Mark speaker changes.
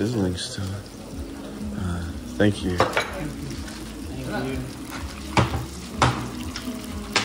Speaker 1: sizzling still. Uh, thank you.
Speaker 2: Thank you.